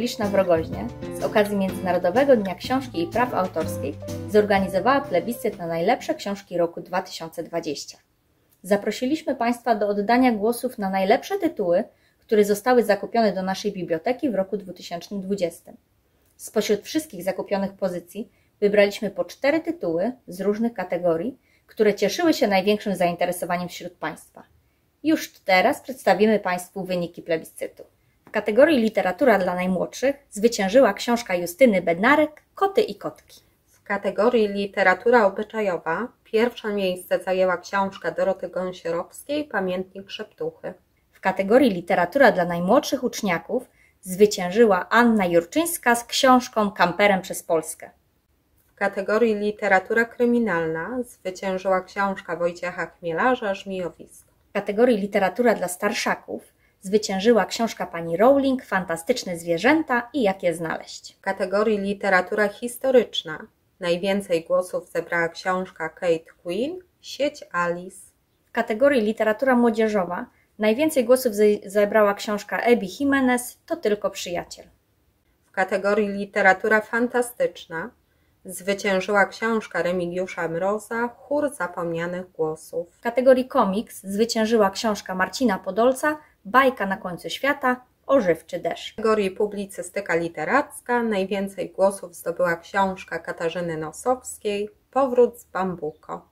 publiczna w Rogoźnie z okazji Międzynarodowego Dnia Książki i Praw Autorskich zorganizowała plebiscyt na najlepsze książki roku 2020. Zaprosiliśmy Państwa do oddania głosów na najlepsze tytuły, które zostały zakupione do naszej biblioteki w roku 2020. Spośród wszystkich zakupionych pozycji wybraliśmy po cztery tytuły z różnych kategorii, które cieszyły się największym zainteresowaniem wśród Państwa. Już teraz przedstawimy Państwu wyniki plebiscytu. W kategorii literatura dla najmłodszych zwyciężyła książka Justyny Bednarek Koty i kotki. W kategorii literatura obyczajowa pierwsze miejsce zajęła książka Doroty Gąsierowskiej Pamiętnik Szeptuchy. W kategorii literatura dla najmłodszych uczniaków zwyciężyła Anna Jurczyńska z książką Kamperem przez Polskę. W kategorii literatura kryminalna zwyciężyła książka Wojciecha Chmielarza Żmijowisko. W kategorii literatura dla starszaków zwyciężyła książka pani Rowling Fantastyczne zwierzęta i jak je znaleźć. W kategorii literatura historyczna najwięcej głosów zebrała książka Kate Quinn Sieć Alice. W kategorii literatura młodzieżowa najwięcej głosów zebrała książka Ebi Jimenez To tylko przyjaciel. W kategorii literatura fantastyczna zwyciężyła książka Remigiusza Mroza Chór zapomnianych głosów. W kategorii komiks zwyciężyła książka Marcina Podolca Bajka na końcu świata Ożywczy deszcz. W kategorii publicystyka literacka najwięcej głosów zdobyła książka Katarzyny Nosowskiej Powrót z Bambuko.